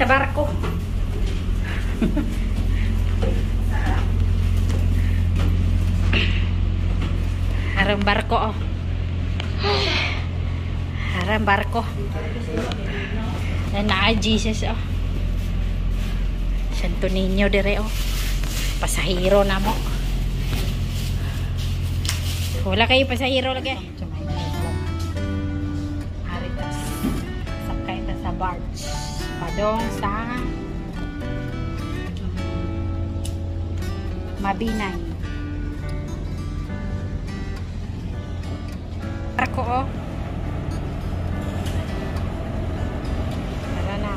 sa barko. Harang barko oh. Harang barko. Na Jesus oh. Santo Niño dire oh. Pasahero na mo. Wala kayo pasahero lagi. Padong sa Mabinay. Barko oh. Tara na.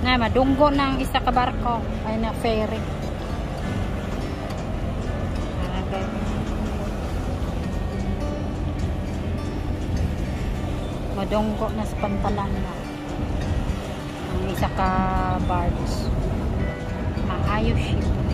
Na, madunggo ng isa ka barko. Ay na ferry. Madunggo na sa pantalan na. Ang isa ka barge. Maayos siya.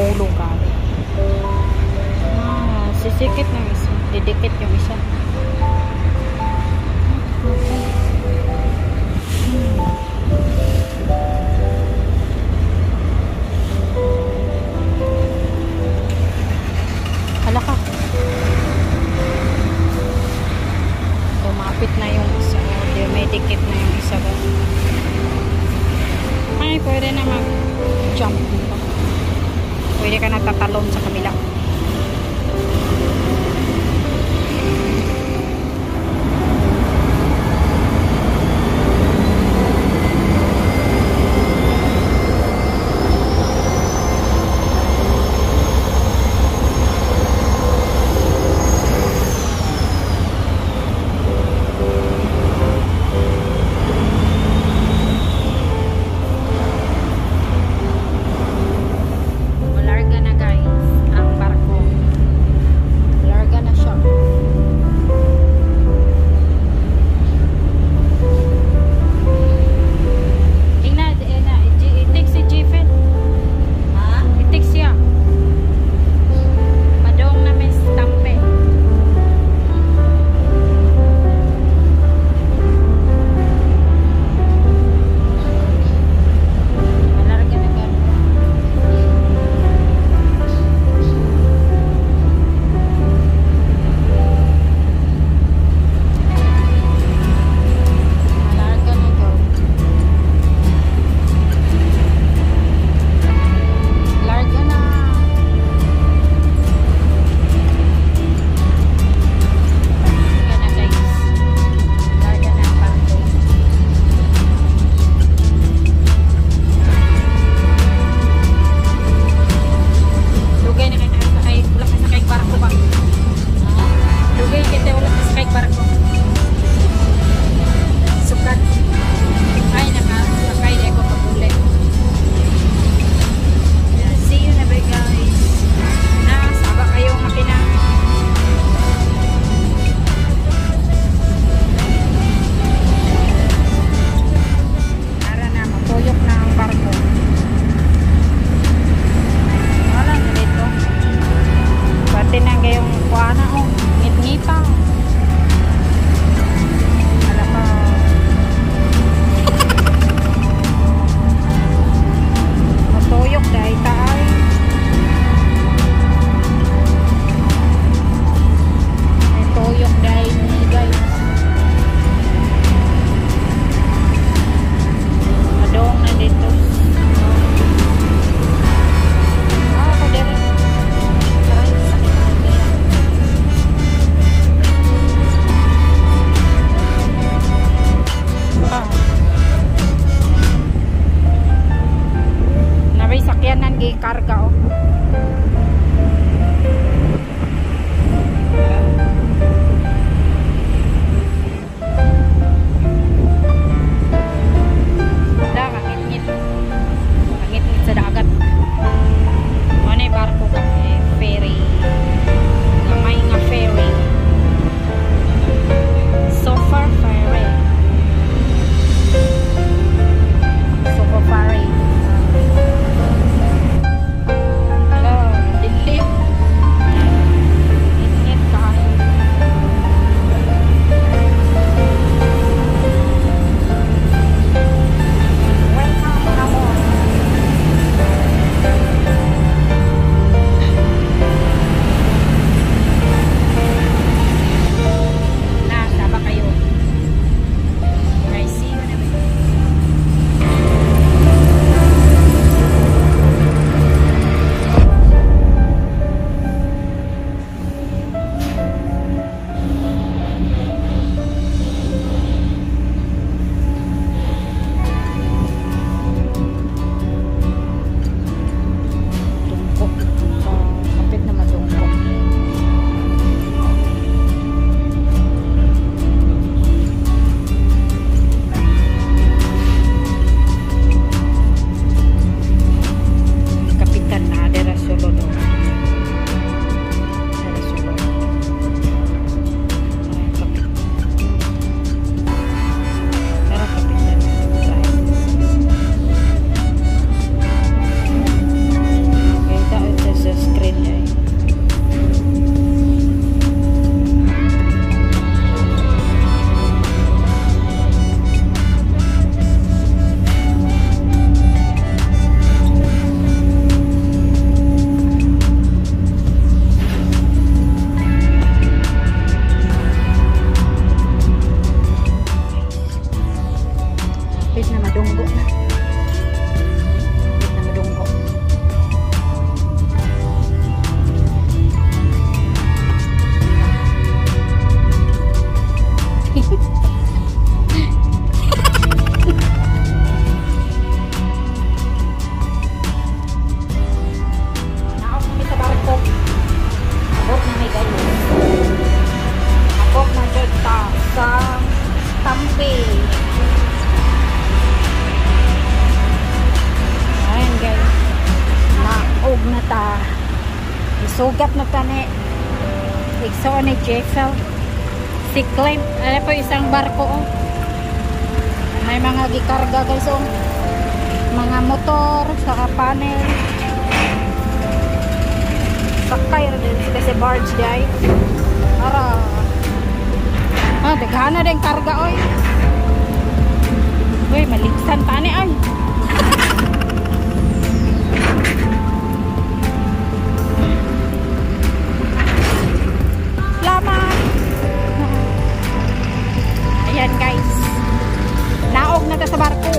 Hulu. Gikarga guys oh. Mga motor, saka panel. Sakay rin sila si barge day. Ara. Ah, daghana din karga oy. Uy, maliksan pa ni ay. Naog na sa barko.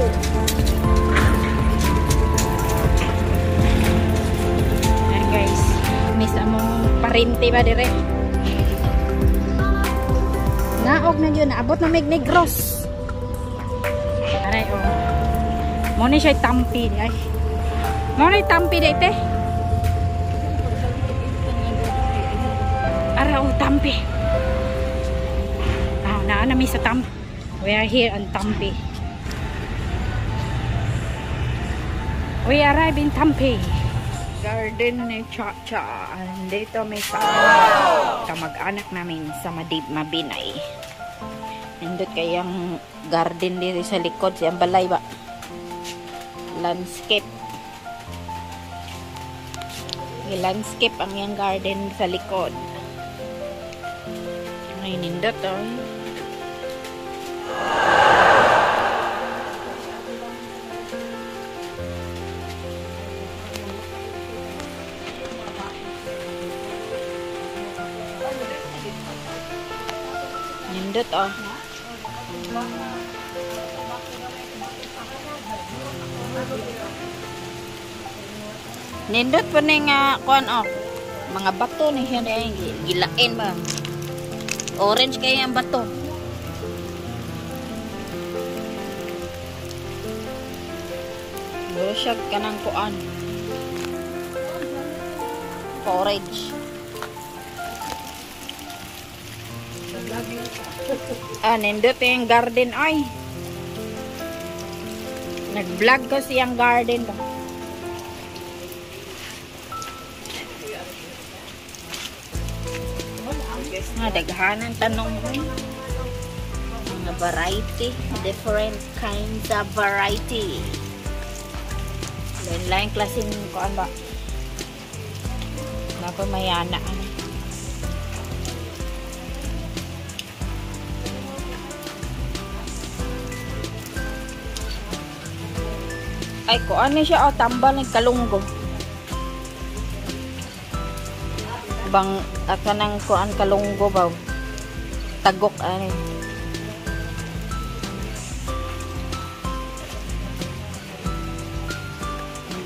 Ayan guys. Miss among parinti ba dire? Naog na yun. Naabot na mig negros. Aray oh. Mo ni siya tampi ay. Mo ni tampi dito. Ara oh tampi. Ah, naa na mi sa tampi. We are here on Tampi. We arrive in Tampi. Garden ni Cha-Cha. Dito may sa kamag-anak namin sa Madib Mabinay. Nandot kayang garden dito sa likod. Siyang balay ba? Landscape. May landscape ang yung garden sa likod. Ay, nindot oh. Nindot oh. Nindot pa ni nga kuan oh. Mga bato ni na gilain ba. Orange kaya ang bato. Siya kanang kuan. Forage. Ah, nindot yung garden ay. Nag-vlog ko siyang garden ba. Ah, daghanan tanong mo. Mga variety. Different kinds of variety. Lain-lain klaseng kuan ba. Nako mayana. Ay, ko ano siya, oh, tambal ng kalunggo. Bang, aka ng kuan kalunggo ba? Tagok, ay.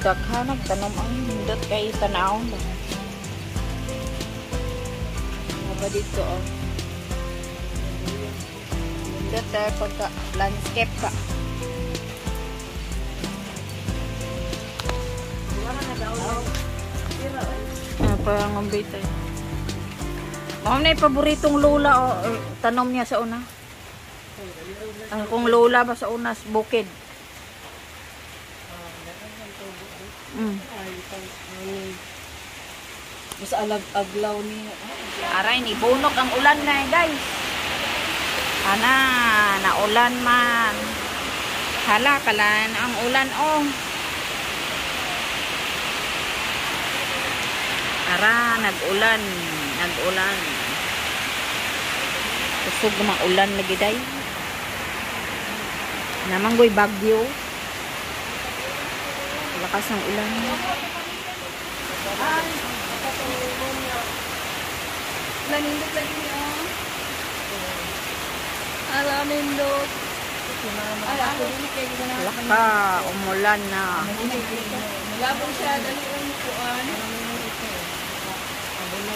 Daghanag, tanom ang hindot kay tanawon ba? Ano ba dito, oh? Hindot, eh, pagka landscape ba? Parang ang bita eh. Ma'am na paboritong lola o eh, tanom niya sa una. Ang kung lola ba sa una, bukid. Mm. Mas alag aglaw ni Aray, ni bunok ang ulan na eh, guys. Ana, naulan man. Hala, kalan ang ulan oh. Ara, nag-ulan. Nag-ulan. Kusog mga ulan lagi day. Namanggoy bagyo. Lakas ng ulan. Nanindot lagi niya. Ala nindot. Ay, ako din kay gina. Laka, umulan na. Malabong siya dali ang kuan.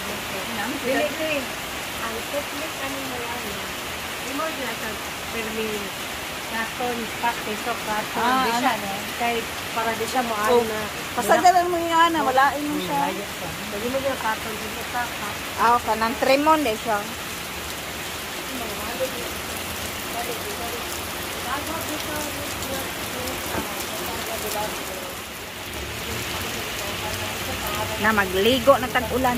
Ko Ang teknik ano mo yan. Imo na sa permin. Katon, pak, peso, katon. Ah, di siya, no? Kay, para di siya Oh, na. Pasagalan mo yan na wala mo siya. Dali mo yung katon, di mo. Ah, kanang tremon de siya. Na magligo na tag-ulan.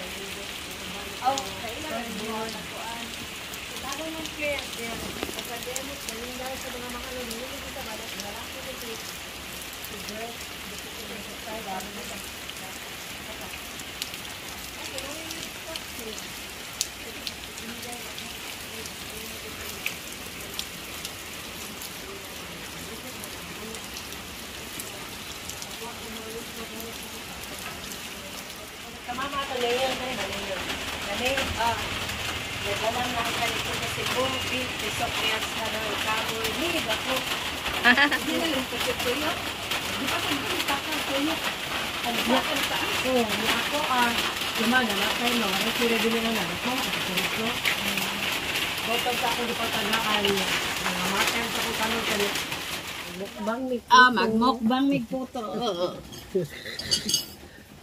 Oh, kailangan mo na kuan. Kaya, kaya academic, dahil sa mga mga lulunod kita ba, malaki ko Kamama ito, layer na yun, layer. Dali, ah. Naglalang na ang kanito sa Cebu, beef, peso, kaya sa ano, kaboy. Hilig ako. Hindi na kasi tuyo. Di? Ano? Oo, ni ako, ah. Lumana na kayo, no? Sila din ano, ako, ako sa rito. Botog sa pa sa kung tanong ka Mukbang may puto. Ah, magmokbang mig puto.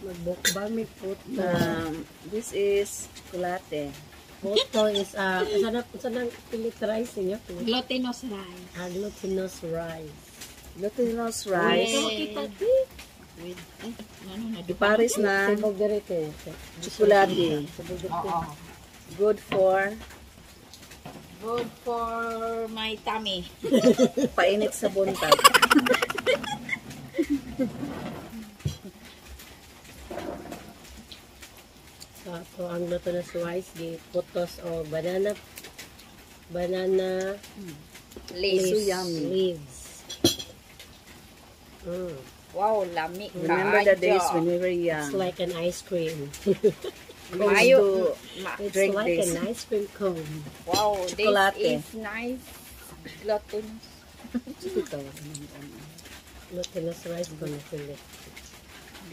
Magbukbang may puto. Um, this is kulate. Puto is, ah, sana, sana pilit rice niyo? Glutinous rice. Ah, glutinous rice. Glutinous rice. kita, With, eh, ano na, Di Paris na Sibog direte. chocolate. Sibog direte. Oo. Good for Good for my tummy. painit sa buntag. So, so ang glutinous rice, di putos o banana, banana Lace. So yummy. leaves. Mm. Wow, lami Remember the days when we were It's young. like an ice cream. Mayo. Ma- It's Drink like this. an ice cream cone. wow, Chocolate. this is nice. Glutinous. Ito. Glutinous rice na sila.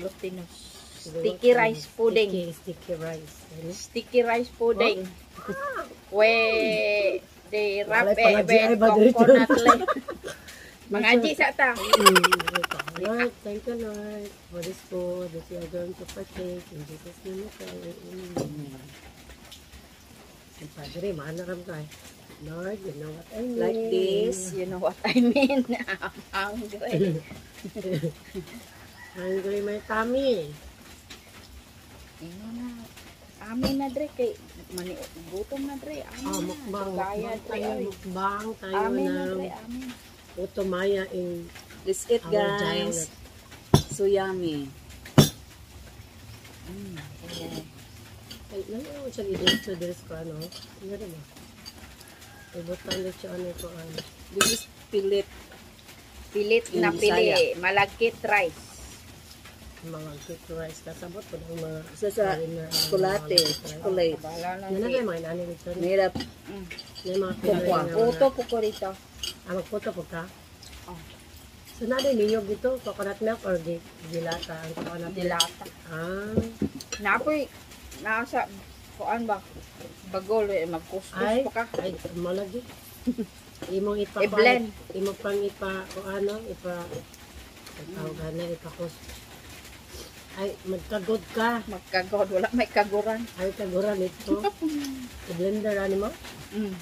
Glutinous. Sticky rice pudding. Sticky, sticky rice. Ano? Sticky rice pudding. We they wrap it with coconut leaf. Mga G sa ta. Mm, Lord, thank you Lord for this food that you are going to partake. In Jesus' name we pray. Amen. Ang Padre, maanaram ka eh. Lord, you know what I mean. Like this, you know what I mean. I'm hungry. Hungry my tummy. Ino na. Amin na dre kay mani gutom na dre. Amin Oh, na. mukbang. Kaya tayo. ay. Mukbang tayo Amin na ng dre. Amin. Utomaya in eat our guys. So yummy. Ay, nalaman siya i-date to this ko, ano? Ano rin mo? Ibutan ulit siya, ano ito, ano? This is pilit. Pilit na pili. Malagkit rice. Mga quick rice. Kasabot po ng mga Isa sa ano, chocolate. Chocolate. Bala na na kayo mga inani dito. Made up. Yan yung mga na- Puto po ko rito. Ah, magputo po ka? Oh. So, nari ninyo dito, coconut milk or di, dilata? Ang coconut milk? Dilata. Ah, Napoy, nasa, kuan ba? Bagol, eh, magkuskus ay, pa ka. ay, malagi. Imong ipa, I-blend. Imong pang ipa, o ano, ipa, tawag na, ipa kus. Ay, magkagod ka. Magkagod, wala may kaguran. Ay, kaguran ito. I-blender, ano mo? Mm.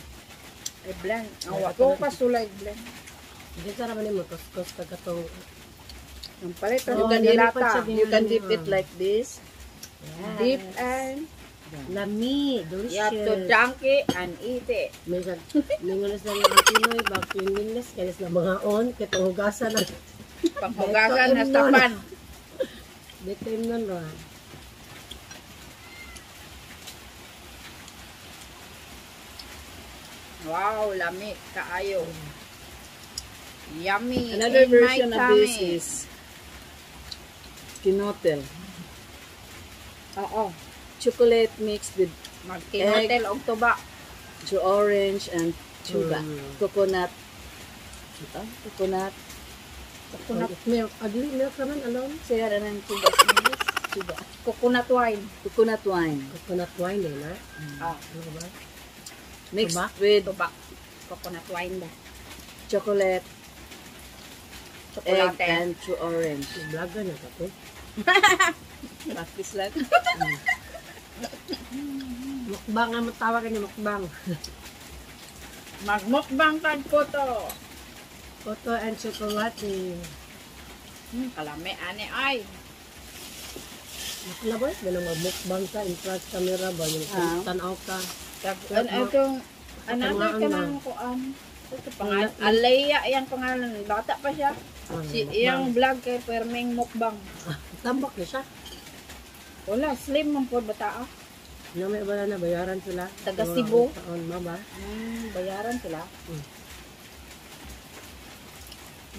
I blend. Ay, Awa, ako ko pa sulay blend. Hindi ka naman mo kuskus ka katong Ang palit Oh, you can dilata. You can dip it like this. Dip and lami, you have to delicious. dunk it and eat it. May kag mingulas na mga Pinoy bag cleanliness kaya na mga on kitong hugasan na Panghugasan na Beto, yun nun ro. Wow, lami kaayo. Yummy. Another in version of this is kinotel. Oo. Chocolate mixed with Magtinotel og tuba. to orange and sugar. Mm. Coconut. Ah, coconut. Coconut milk. Agli milk naman alone. Siya na ng English. Sugar. Coconut wine. Coconut wine. Coconut wine eh na. Ah, Ano ba? Mixed Tuba? with tuba. Coconut wine ba? chocolate, egg, Chocolate. and to orange. Vlogger na to. Practice lang. Mukbang nga matawag ni mukbang. Magmukbang tag po to. Photo and chocolate. Hmm, kalami ani ay. Maklaboy, na nang magmukbang ka in front camera ba yung Ah. tanaw ka. An atong another Tamaan ka nang kuan. Ito pangalan. Alaya yang pangalan. Bata pa siya. Ah, Si mukbang. vlog kay Perming Mukbang. Ah, tambak na siya. Wala, slim man po bata ah. Na may bala na bayaran sila. Taga Cebu. Taon ma ba? Hmm, bayaran sila.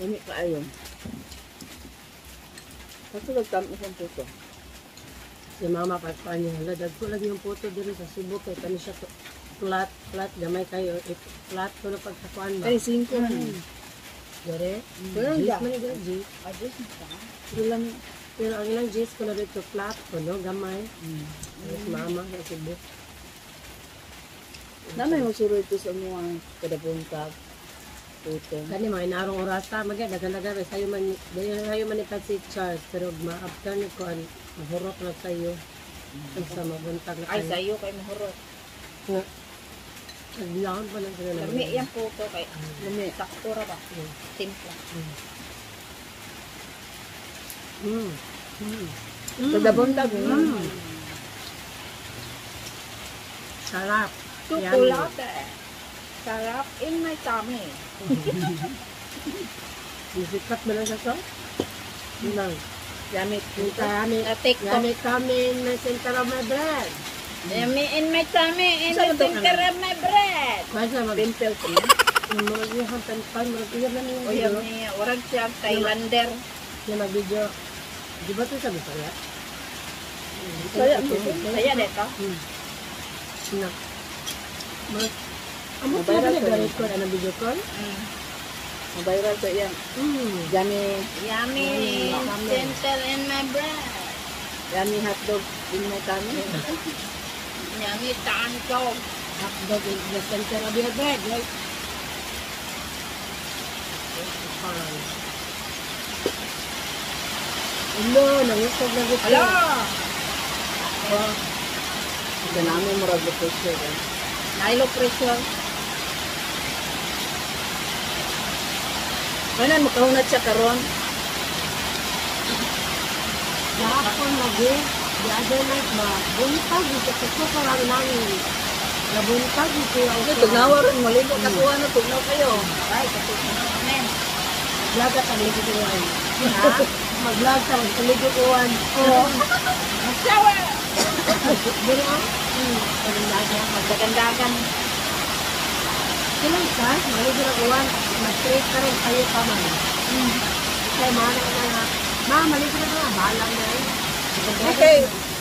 Dami ka ayon. Kasi nagtam isang puto. Si mama pa pa niya. Ladag ko lang yung photo din sa Cebu kay kani siya flat flat gamay kayo eh, flat ko na pagkakuan ba. Ay, singko na. Dere. Pero Jis hindi. man dere jis. Adjust mo ka. Pero pero ang ilang jis ko na dito flat ko no gamay. Mm. Yes, mama sa Cebu. Namay mo suro ito sa mga kadabuntag. Puto. Kani mga inarong orasa magay dagan-dagan may sayo man dayon sayo man ikat si Charles pero maabtan ni ko an mahurot na sayo. Ang sa mabuntag na Ay, sa'yo kay Mahurot. Nagbiyahan pa lang sila na. Lami yan po to kay Lumi. sakto ra ba? Timpla. Mm. Mm. Kadabuntag. Mm. Sarap. Chocolate. Sarap in my tummy. Isikat ba lang sa lang. Yummy. Yung kami, Na-take ko. kami na center of my bread. Yummy in my tummy in the center of my bread. Sa mag- Pimpel ko na. Warag siya Thailander. Yung mag-video. Di ba ito sabi saya? Saya, Saya dito. Hmm. Amo Mobile ko na ko ba yun. ko na video call? Mm. Mabayral ko yan. Hmm. Yummy, Yummy. Mm. Center in my bread. yummy hotdog in my tummy. Yummy tanto. Hotdog in the center of your bread, right? Ulo, nangusog na gusto. Hello. Ito namin murag location. eh. Nilo pressure. Ano, makahunat siya karon. Gahapon lagi, the other night ba, buntag, ito ko parang namin. Nabuntag, ito yung Ito, tugnawa rin. Maligo ka kuha na. Tugnaw kayo. Ay, namin. Vlog ka sa ligikuan. Ha? Mag-vlog ka, magkaliguan. Oo. Mag-shower. Dili ang? Hmm. Parang lagi Silang ka, maliguan. Mag-straight ka rin kayo pa man. Kaya mana na nga. Ma, maligo na nga. Balang na rin. Okay.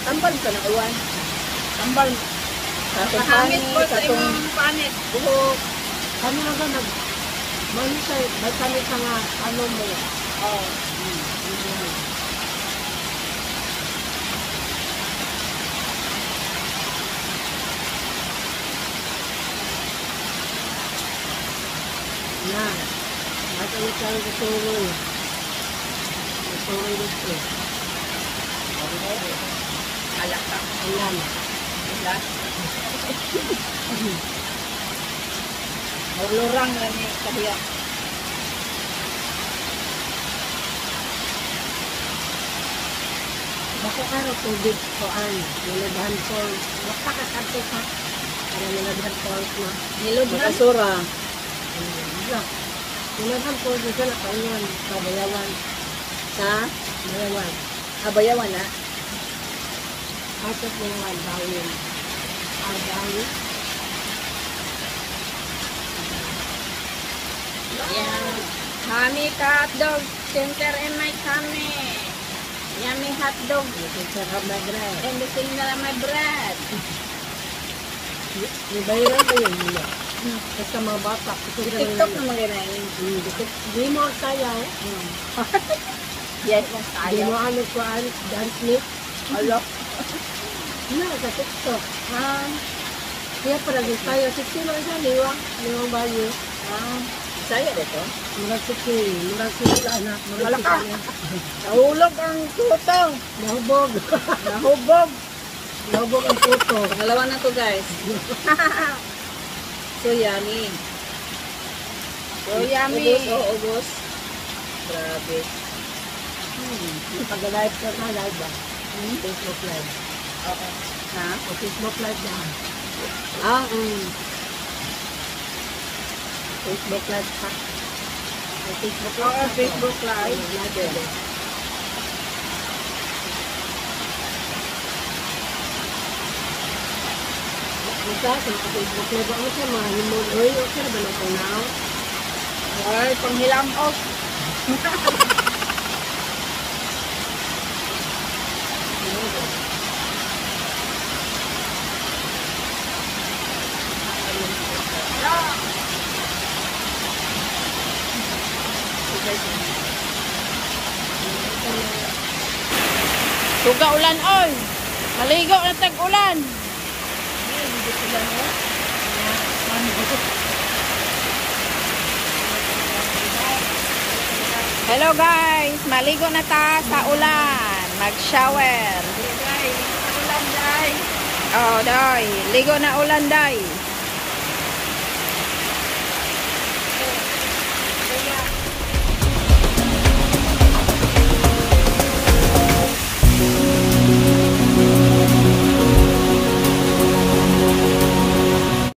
Tambal ka na uwan. Tambal. Katong Pahangit pani, ko sa katong panit. buhok. Kami na ba nag... Mali sa, ba't kami sa nga, ano mo? Oh. na at ulit tayo sa suroy sa suroy dito alakak ayan Lurang lang yung kahiyak. Bako karo tubig ko an, nilodhan ko, baka kakanto ka, para nilodhan ko na. Nilodhan? Iya. Nilaghan ko dito na kanyan. Kabayawan. Sa Bayawan. Abayawan na. Ato po nga dawin. Ah, dawin. Yan. Honey hotdog. Center and my tummy. Yummy hotdog. Sarap na bread. And the thing na my bread. May bayaran ko yun nila. Basta mga bata. TikTok naman ganayin. Hindi mo ang sayaw. Yes, mas Hindi ayaw. mo ano ko an. Dance mix. Alo. Na, sa TikTok. Ah, Kaya para din tayo. Siksi lang siya. Liwa. Liwang bayo. ah. Saya dito. Murag siksi. Murag siksi anak. Murag siksi. Nahulog ang tutong. Nahubog. Nahubog. Nahubog ang puto. Pangalawa na to guys. so yummy. So yummy. Ubus, oh, ubus. Grabe. Pag-live ka na, live ba? Facebook live. Ha? O Facebook live na. Ah, mm. Facebook live pa. Facebook Oo, live. Facebook Live. Live yun. Isa, sa Facebook live ako sa mga limon. Uy, okay na ba na ito now? Ay, panghilamok. Suga ulan oy. Maligo na tag ulan. Hello guys, maligo na ta sa ulan. Mag-shower. Oh, day. Ligo na ulan, day.